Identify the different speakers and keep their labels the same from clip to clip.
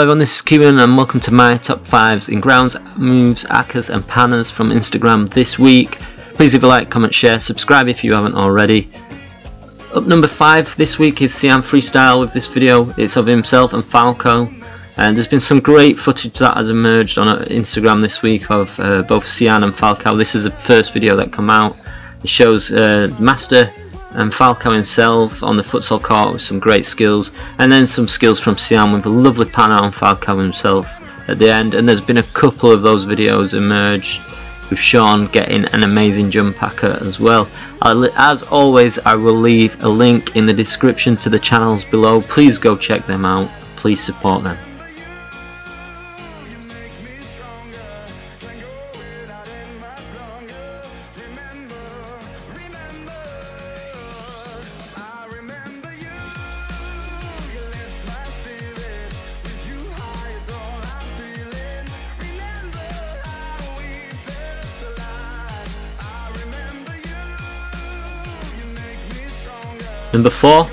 Speaker 1: everyone, this is Kieran and welcome to my top 5s in grounds, moves, akkas and pannas from Instagram this week. Please leave a like, comment, share, subscribe if you haven't already. Up number 5 this week is Sean Freestyle with this video. It's of himself and Falco. And there's been some great footage that has emerged on Instagram this week of uh, both Sean and Falco. This is the first video that come out. It shows uh, Master and Falco himself on the futsal court with some great skills and then some skills from Sean with a lovely pan on Falco himself at the end and there's been a couple of those videos emerge with Sean getting an amazing jump packer as well. As always I will leave a link in the description to the channels below please go check them out please support them. Number 4.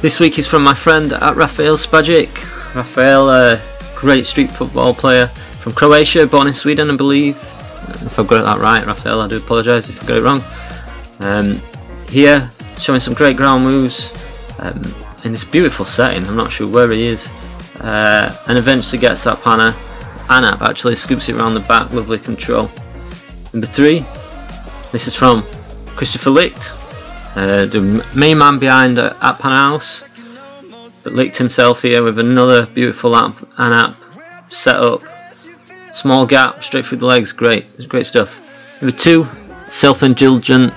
Speaker 1: This week is from my friend at Rafael Spajic. Rafael, a great street football player from Croatia, born in Sweden I believe. If I've got that right, Rafael, I do apologise if I got it wrong. Um, here, showing some great ground moves um, in this beautiful setting. I'm not sure where he is. Uh, and eventually gets that panna. Anap actually scoops it around the back, lovely control. Number 3. This is from Christopher Licht, uh, the main man behind uh, App House that Licht himself here with another beautiful app and app set up. Small gap, straight through the legs, great, great stuff. Number two, self-indulgent.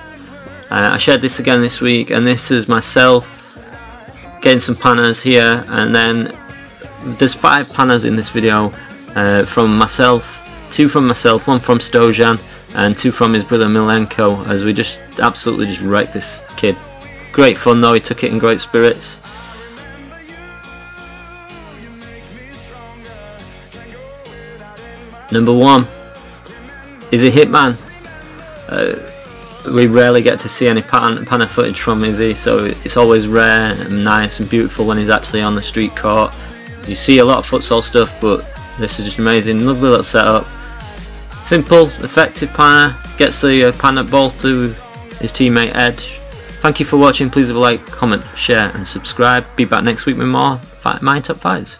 Speaker 1: Uh, I shared this again this week, and this is myself getting some pannas here, and then there's five pannas in this video uh, from myself, two from myself, one from Stojan, and two from his brother Milenko as we just absolutely just wrecked this kid. Great fun though, he took it in great spirits. Number one is a hitman. Uh, we rarely get to see any pan, panna footage from Issy, so it's always rare and nice and beautiful when he's actually on the street court. You see a lot of futsal stuff, but this is just amazing. Lovely little setup. Simple, effective panna, gets the uh, panna ball to his teammate Ed. Thank you for watching, please leave a like, comment, share and subscribe. Be back next week with more My Top 5s.